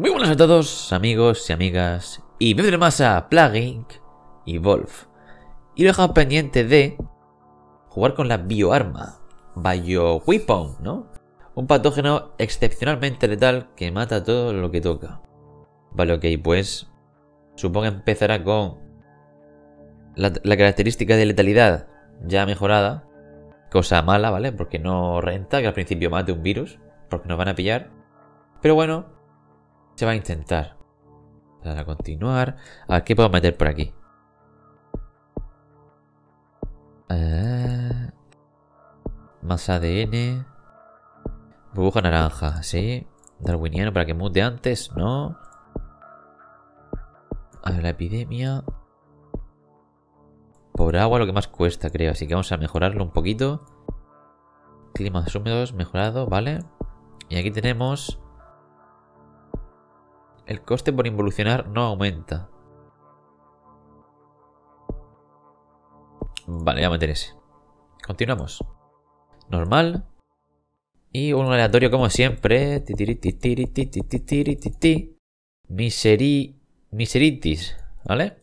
Muy buenas a todos, amigos y amigas, y bienvenidos más a y Wolf. Y lo he dejado pendiente de jugar con la bioarma, Bioweapon, ¿no? Un patógeno excepcionalmente letal que mata todo lo que toca. Vale, ok, pues supongo que empezará con la, la característica de letalidad ya mejorada. Cosa mala, ¿vale? Porque no renta que al principio mate un virus, porque nos van a pillar. Pero bueno, se va a intentar. Para continuar. A ver, ¿qué puedo meter por aquí? Eh, más ADN. Burbuja naranja, ¿sí? Darwiniano para que mute antes, ¿no? A ver, la epidemia. Por agua lo que más cuesta, creo. Así que vamos a mejorarlo un poquito. Climas húmedos, mejorado, ¿vale? Y aquí tenemos... El coste por involucionar no aumenta. Vale, voy a meter ese. Continuamos. Normal. Y un aleatorio como siempre. Miseri... Miseritis. ¿Vale?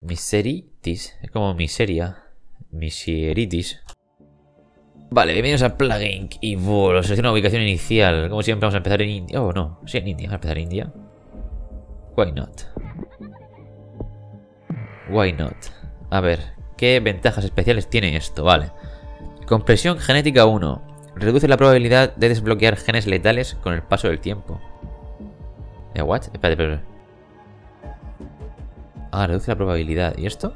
Miseritis. Es como miseria. Miseritis. Vale, bienvenidos a Plugin y bueno, selecciona una ubicación inicial. Como siempre vamos a empezar en India. Oh, no. Sí, en India. Vamos a empezar en India. Why not? Why not? A ver, ¿qué ventajas especiales tiene esto? Vale. Compresión genética 1. Reduce la probabilidad de desbloquear genes letales con el paso del tiempo. ¿Eh, what? Espérate, espérate. Ah, reduce la probabilidad. ¿Y esto?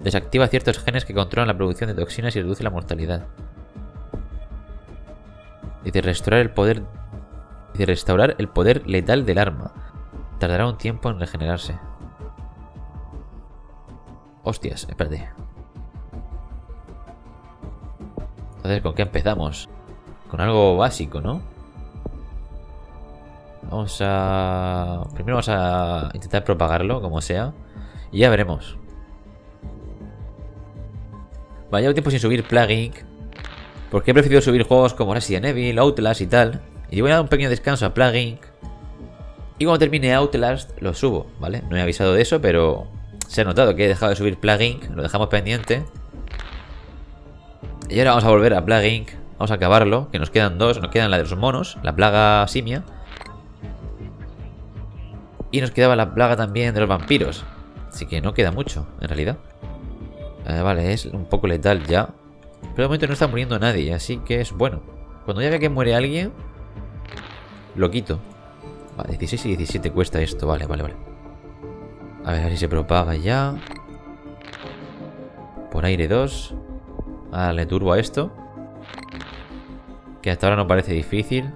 Desactiva ciertos genes que controlan la producción de toxinas y reduce la mortalidad. Dice restaurar el poder. Dice restaurar el poder letal del arma. Tardará un tiempo en regenerarse. Hostias, espérate. Entonces, ¿con qué empezamos? Con algo básico, ¿no? Vamos a... Primero vamos a intentar propagarlo, como sea. Y ya veremos. Vale, llevo tiempo sin subir plugin. Porque he preferido subir juegos como Resident Evil, Outlast y tal. Y voy a dar un pequeño descanso a plugin. Y cuando termine Outlast, lo subo, ¿vale? No he avisado de eso, pero se ha notado que he dejado de subir plugin. Lo dejamos pendiente. Y ahora vamos a volver a plugin. Vamos a acabarlo, que nos quedan dos. Nos quedan la de los monos, la plaga simia. Y nos quedaba la plaga también de los vampiros. Así que no queda mucho, en realidad. Eh, vale, es un poco letal ya. Pero de momento no está muriendo nadie, así que es bueno. Cuando ya vea que muere alguien, lo quito. Vale, 16 y 17 cuesta esto, vale, vale, vale. A ver, a ver si se propaga ya. Por aire 2. Ahora le turbo a esto. Que hasta ahora no parece difícil.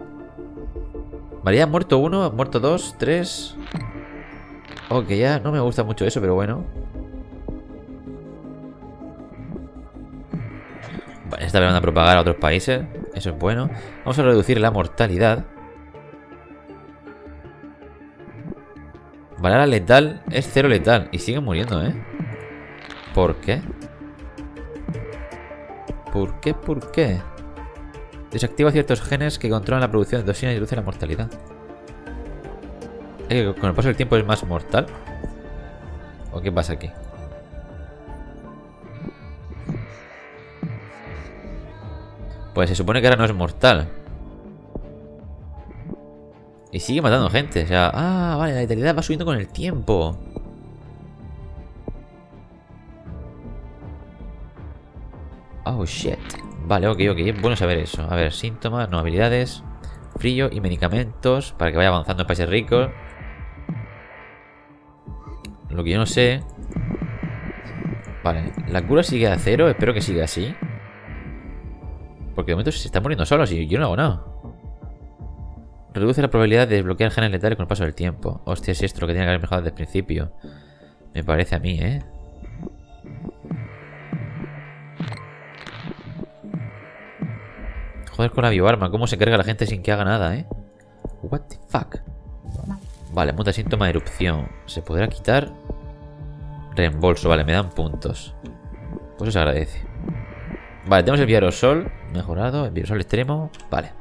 Vale, ya muerto uno, muerto dos, tres. Ok, ya no me gusta mucho eso, pero bueno. Esta vez van a propagar a otros países. Eso es bueno. Vamos a reducir la mortalidad. Ahora letal es cero letal. Y siguen muriendo, ¿eh? ¿Por qué? ¿Por qué? ¿Por qué? Desactiva ciertos genes que controlan la producción de toxinas y reduce la mortalidad. ¿Es que con el paso del tiempo es más mortal? ¿O qué pasa aquí? Pues se supone que ahora no es mortal. Y sigue matando gente. O sea, ah, vale, la letalidad va subiendo con el tiempo. Oh, shit. Vale, ok, ok. Bueno saber eso. A ver, síntomas, no habilidades, frío y medicamentos para que vaya avanzando en países ricos. Lo que yo no sé... Vale, la cura sigue a cero. Espero que siga así. Porque de momento se está muriendo solo y yo no hago nada. Reduce la probabilidad de desbloquear genes letales con el paso del tiempo. Hostia, es esto lo que tiene que haber mejorado desde el principio. Me parece a mí, ¿eh? Joder con la bioarma. ¿Cómo se carga la gente sin que haga nada, eh? What the fuck? Vale, muta síntoma de erupción. ¿Se podrá quitar? Reembolso, vale, me dan puntos. Pues eso se agradece. Vale, tenemos el Viarosol mejorado, el Viarosol extremo. Vale.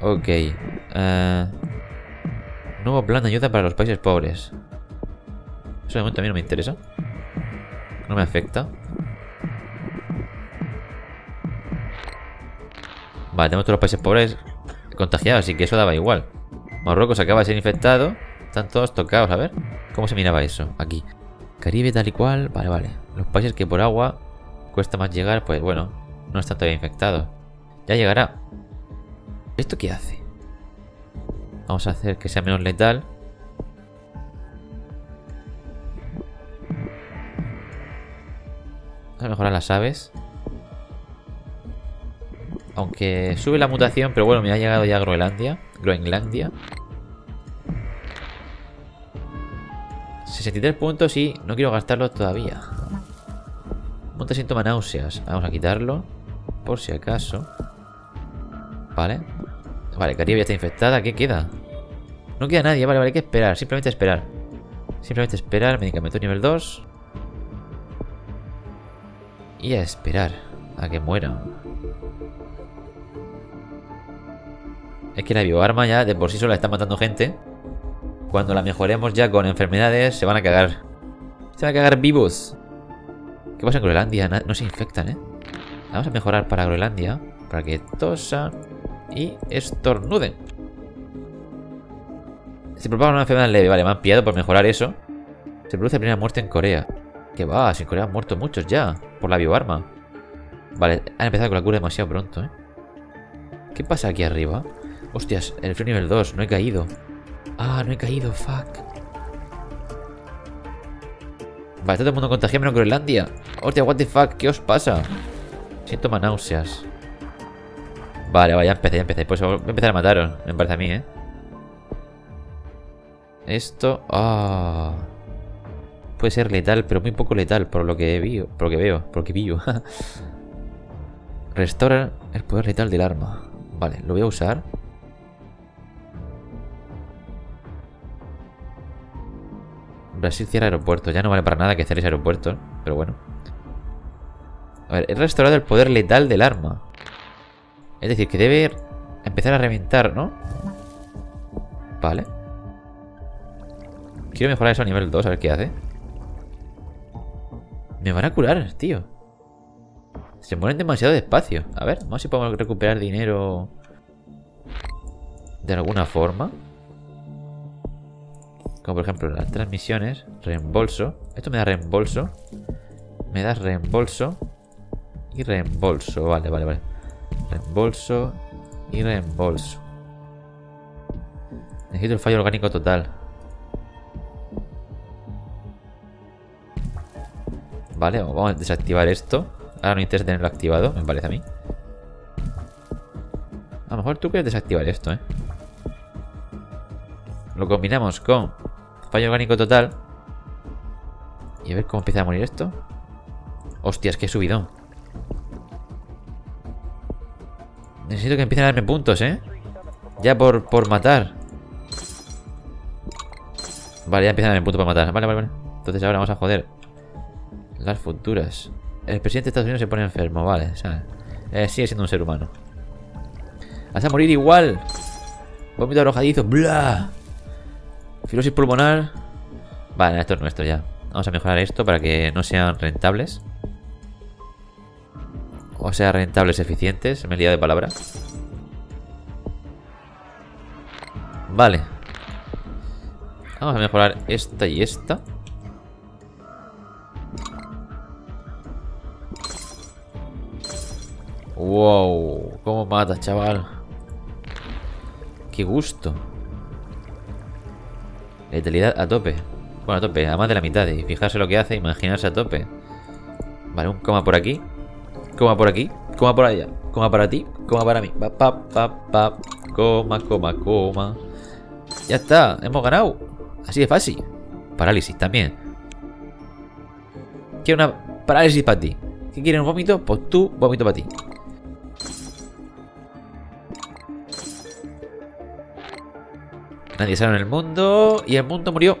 Ok. Eh, nuevo plan de ayuda para los países pobres. Eso de momento a mí no me interesa. No me afecta. Vale, tenemos todos los países pobres contagiados, así que eso daba igual. Marruecos acaba de ser infectado. Están todos tocados, a ver. ¿Cómo se miraba eso? Aquí. Caribe tal y cual. Vale, vale. Los países que por agua cuesta más llegar, pues bueno, no están todavía infectados. Ya llegará. ¿Esto qué hace? Vamos a hacer que sea menos letal. Vamos a mejorar las aves. Aunque sube la mutación, pero bueno, me ha llegado ya Groenlandia. Groenlandia. 63 puntos y no quiero gastarlos todavía. Monta síntoma náuseas. Vamos a quitarlo. Por si acaso. Vale. Vale, Caribe ya está infectada. ¿Qué queda? No queda nadie. Vale, vale, hay que esperar. Simplemente esperar. Simplemente esperar. Medicamento nivel 2. Y a esperar. A que muera. Es que la bioarma ya de por sí sola está matando gente. Cuando la mejoremos ya con enfermedades, se van a cagar. Se van a cagar vivos. ¿Qué pasa en Groenlandia? No se infectan, ¿eh? Vamos a mejorar para Groenlandia. Para que tosan y estornuden. Se propaga una enfermedad leve. Vale, me han pillado por mejorar eso. Se produce la primera muerte en Corea. ¿Qué va? Si en Corea han muerto muchos ya. Por la bioarma. Vale, han empezado con la cura demasiado pronto, ¿eh? ¿Qué pasa aquí arriba? Hostias, el frío nivel 2, no he caído. Ah, no he caído, fuck. Vale, está todo el mundo contagiado menos Groenlandia. Hostia, what the fuck, ¿qué os pasa? Siento más náuseas. Vale, vale, ya empecé, ya empecé. Pues voy a empezar a mataros, me parece a mí, ¿eh? Esto... Ah... Puede ser letal, pero muy poco letal, por lo que veo. Por lo que veo, por lo que pillo. Restaura el poder letal del arma. Vale, lo voy a usar. Brasil cierra aeropuertos. Ya no vale para nada que ese aeropuertos. Pero bueno. A ver, he restaurado el poder letal del arma. Es decir, que debe empezar a reventar, ¿no? Vale. Quiero mejorar eso a nivel 2, a ver qué hace. Me van a curar, tío. Se mueren demasiado despacio. A ver, vamos a ver si podemos recuperar dinero de alguna forma. Como por ejemplo las transmisiones, reembolso. Esto me da reembolso. Me da reembolso. Y reembolso. Vale, vale, vale. Reembolso y reembolso. Necesito el fallo orgánico total. Vale, vamos a desactivar esto. Ahora no interesa tenerlo activado, me parece a mí. A lo mejor tú quieres desactivar esto, ¿eh? Lo combinamos con fallo orgánico total. Y a ver cómo empieza a morir esto. Hostias, que subido. Necesito que empiecen a darme puntos, ¿eh? Ya por, por matar. Vale, ya empiezan a darme puntos para matar. Vale, vale, vale. Entonces ahora vamos a joder. Las futuras. El presidente de Estados Unidos se pone enfermo, vale. O sea, eh, sigue siendo un ser humano. Vas a morir igual. Vómito arrojadizo. Bla. Filosis pulmonar. Vale, esto es nuestro ya. Vamos a mejorar esto para que no sean rentables. O sea, rentables eficientes. Me he liado de palabra. Vale. Vamos a mejorar esta y esta. Wow, cómo mata, chaval. Qué gusto. Letalidad a tope. Bueno, a tope, a más de la mitad. Y fijarse lo que hace, imaginarse a tope. Vale, un coma por aquí. Coma por aquí. Coma por allá. Coma para ti. Coma para mí. Pa. Coma, coma, coma. Ya está, hemos ganado. Así de fácil. Parálisis también. Quiero una parálisis para ti. ¿Qué quieres un vómito? Pues tú, vómito para ti. Nadie sale en el mundo. Y el mundo murió.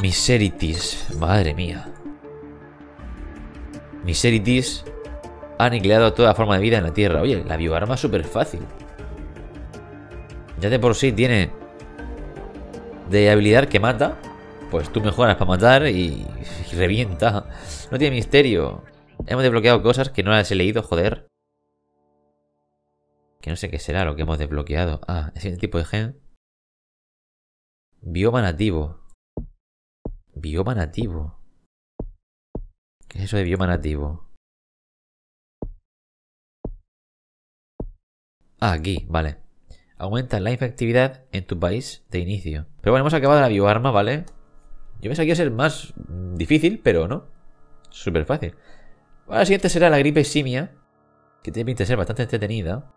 Miseritis. Madre mía. Miseritis. ha aniquilado toda forma de vida en la Tierra. Oye, la bioarma es súper fácil. Ya de por sí tiene de habilidad que mata. Pues tú mejoras para matar y, y revienta. No tiene misterio. Hemos desbloqueado cosas que no las he leído, joder. Que no sé qué será lo que hemos desbloqueado. Ah, es el tipo de gen. Bioma nativo. Bioma nativo. ¿Qué es eso de bioma nativo? Ah, aquí, vale. Aumenta la efectividad en tu país de inicio. Pero bueno, hemos acabado la bioarma, ¿vale? Yo pensaba que iba a ser más difícil, pero no. Súper fácil. La siguiente será la gripe simia. Que tiene pinta de ser bastante entretenida.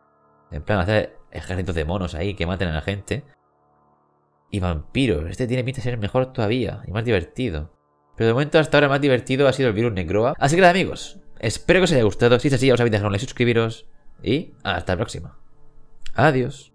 En plan, hacer ejércitos de monos ahí que maten a la gente. Y vampiros. Este tiene pinta de ser mejor todavía y más divertido. Pero de momento hasta ahora más divertido ha sido el virus Necroa. Así que nada amigos, espero que os haya gustado. Si es así ya os habéis dejado un like, suscribiros. Y hasta la próxima. Adiós.